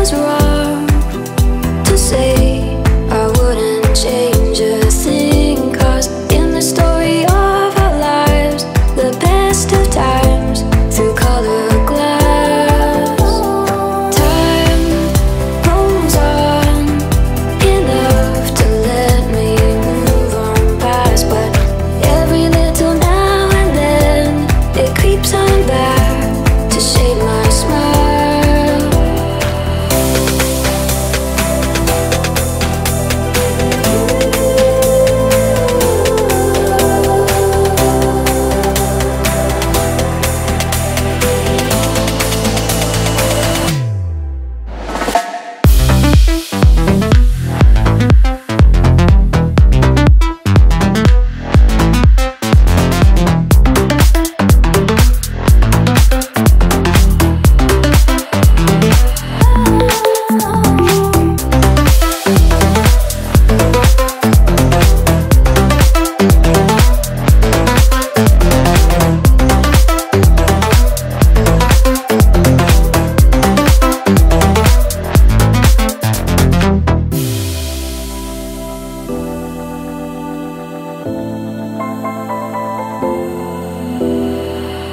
was right.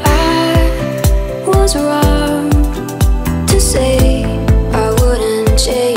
I was wrong to say I wouldn't change.